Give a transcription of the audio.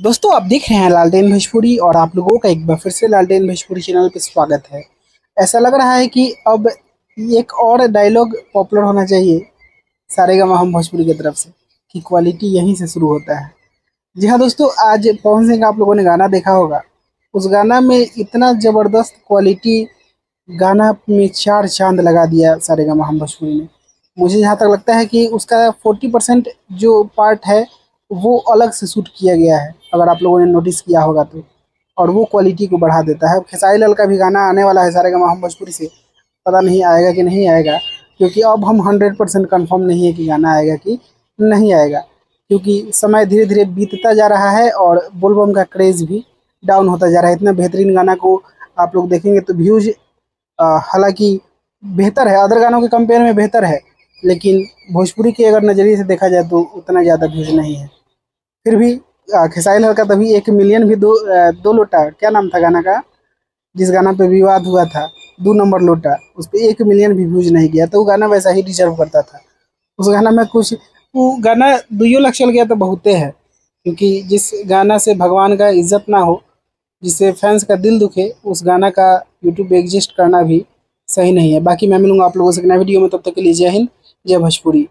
दोस्तों, आप देख रहे हैं लालटेन भोजपुरी और आप लोगों का एक बार फिर से लालटेन भोजपुरी चैनल पर स्वागत है। ऐसा लग रहा है कि अब एक और डायलॉग पॉपुलर होना चाहिए सारे गा हम भोजपुरी की तरफ़ से, कि क्वालिटी यहीं से शुरू होता है। जी हाँ दोस्तों, आज पवन सिंह का आप लोगों ने गाना देखा होगा। उस गाना में इतना ज़बरदस्त क्वालिटी गाना में चार चाँद लगा दिया सारे गा हम भोजपुरी ने। मुझे जहाँ तक लगता है कि उसका फोर्टी परसेंट जो पार्ट है वो अलग से शूट किया गया है। अगर आप लोगों ने नोटिस किया होगा तो। और वो क्वालिटी को बढ़ा देता है। खेसारी लाल का भी गाना आने वाला है सारे गामा हम भोजपुरी से। पता नहीं आएगा कि नहीं आएगा। क्योंकि अब हम हंड्रेड परसेंट कन्फर्म नहीं है कि गाना आएगा कि नहीं आएगा। क्योंकि समय धीरे धीरे बीतता जा रहा है और बोलबम का क्रेज़ भी डाउन होता जा रहा है। इतना बेहतरीन गाना को आप लोग देखेंगे तो व्यूज़ हालाँकि बेहतर है। अदर गानों के कंपेयर में बेहतर है। लेकिन भोजपुरी के अगर नज़रिए से देखा जाए तो उतना ज़्यादा व्यूज़ नहीं है। फिर भी खेसारी लाल का तभी एक मिलियन भी दो दो लोटा, क्या नाम था गाना का? जिस गाना पे विवाद हुआ था, दो नंबर लोटा, उस पर एक मिलियन भी व्यूज़ नहीं गया तो वो गाना वैसा ही डिजर्व करता था। उस गाना में कुछ, वो गाना दुइयों लाख चल गया तो बहुते है, क्योंकि जिस गाना से भगवान का इज़्ज़त ना हो, जिससे फैंस का दिल दुखे, उस गाना का यूट्यूब एग्जिस्ट करना भी सही नहीं है। बाकी मैं मिलूँगा आप लोगों से नए वीडियो में, तब तक के लिए जय हिंद, जय भोजपुरी।